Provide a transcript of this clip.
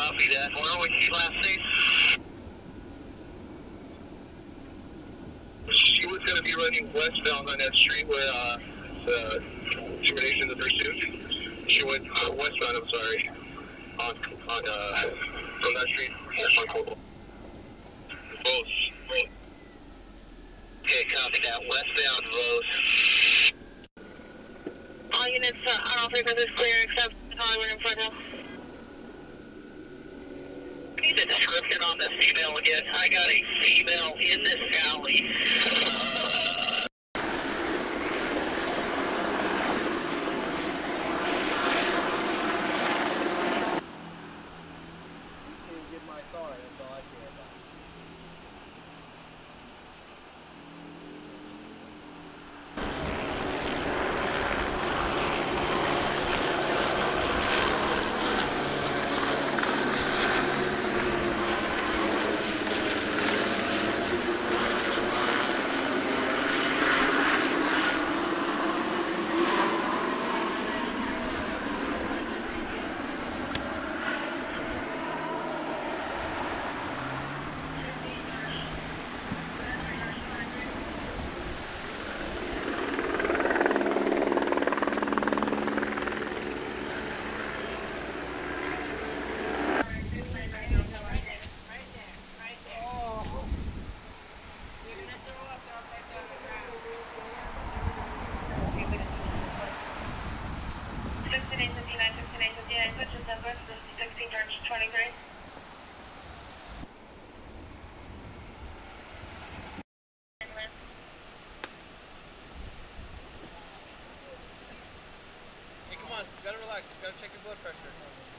Copy that. Where are we? Last seat. She was going to be running westbound on that street where uh, the termination of the pursuit. She went uh, westbound. I'm sorry, on on uh, from that street. On Coldwell. Both. Okay, copy that. Westbound, both. All units uh, on all frequencies clear except Hollywood and Fresno. Description on this female again. I got a female in this alley. Hey, come on, you gotta relax, you gotta check your blood pressure.